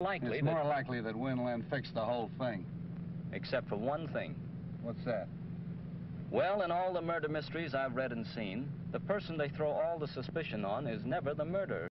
likely It's more likely that Win Len fixed the whole thing. except for one thing. What's that? Well, in all the murder mysteries I've read and seen, the person they throw all the suspicion on is never the murderer.